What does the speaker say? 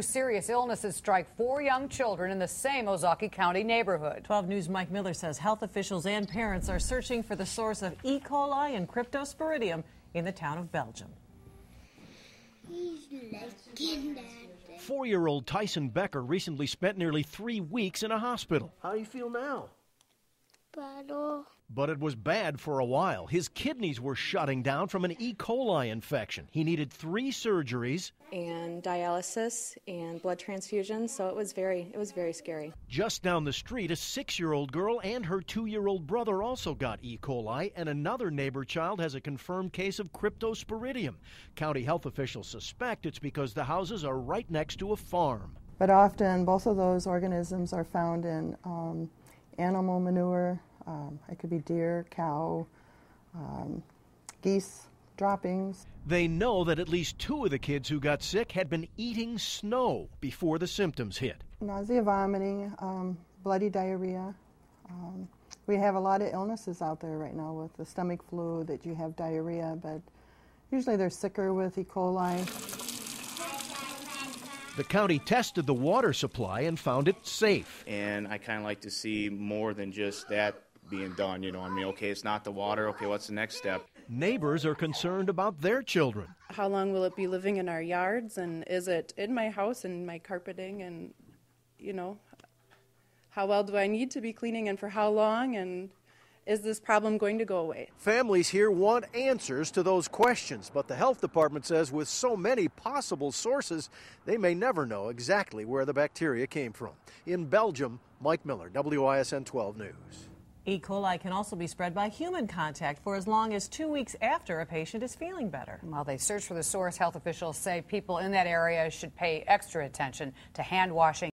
Serious illnesses strike four young children in the same Ozaukee County neighborhood. 12 News Mike Miller says health officials and parents are searching for the source of E. coli and cryptosporidium in the town of Belgium. Four year old Tyson Becker recently spent nearly three weeks in a hospital. How do you feel now? Battle. But it was bad for a while. His kidneys were shutting down from an E. coli infection. He needed three surgeries and dialysis and blood transfusions, so it was very it was very scary. Just down the street, a six year old girl and her two year old brother also got E. coli, and another neighbor child has a confirmed case of cryptosporidium. County health officials suspect it's because the houses are right next to a farm. But often, both of those organisms are found in um, animal manure. Um, it could be deer, cow, um, geese droppings. They know that at least two of the kids who got sick had been eating snow before the symptoms hit. Nausea, vomiting, um, bloody diarrhea. Um, we have a lot of illnesses out there right now with the stomach flu that you have diarrhea, but usually they're sicker with E. coli. The county tested the water supply and found it safe. And I kind of like to see more than just that being done. You know, I mean, okay, it's not the water. Okay, what's the next step? Neighbors are concerned about their children. How long will it be living in our yards? And is it in my house and my carpeting? And, you know, how well do I need to be cleaning and for how long? And is this problem going to go away? Families here want answers to those questions, but the health department says with so many possible sources, they may never know exactly where the bacteria came from. In Belgium, Mike Miller, WISN 12 News. E. coli can also be spread by human contact for as long as two weeks after a patient is feeling better. While they search for the source, health officials say people in that area should pay extra attention to hand washing.